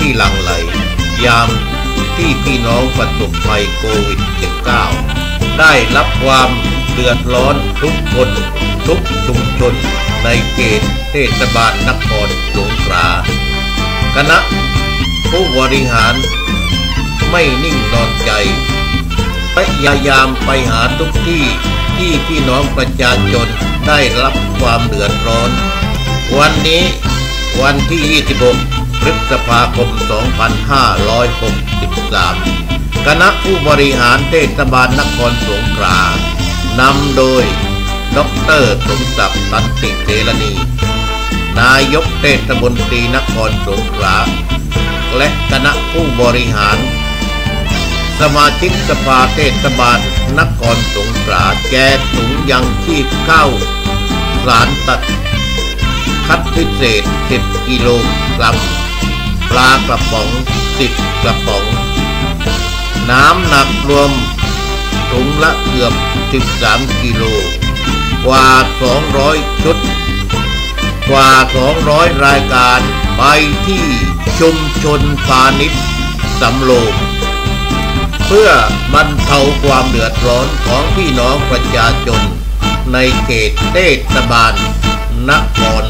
ที่หลังไหล ยามที่พี่น้องประสบภัยโควิด -19 ได้รับความเดือดร้อนทุกคนทุกชุมชน ในเขตเทศบาลนครสงขลาคณะผู้บริหารไม่นิ่งนอนใจพยายามไปหาทุกที่ที่พี่น้องประชาชนได้รับความเดือดร้อน วันนี้วันที่ 26 พฤษภาคม 2563 คณะผู้บริหารเทศบาลนครสงขลานำโดยดรสมศักดิ์ตันติเสรณี นายกเทศมนตรีนครสงขลาและคณะผู้บริหาร สมาชิกสภาเทศบาลนครสงขลาแจกถุงยังชีพเข้า สารตัด คัดพิเศษ 10 กิโลกรัม ปลากระป๋อง10กระป๋อง น้ำหนักรวมถุงละเกือบ 13 กิโล กว่า 200 ชุด กว่า 200 รายการไปที่ชุมชนพาณิชย์สำโรงเพื่อบรรเทาความเดือดร้อนของพี่น้องประชาชนในเขตเทศบาลนคร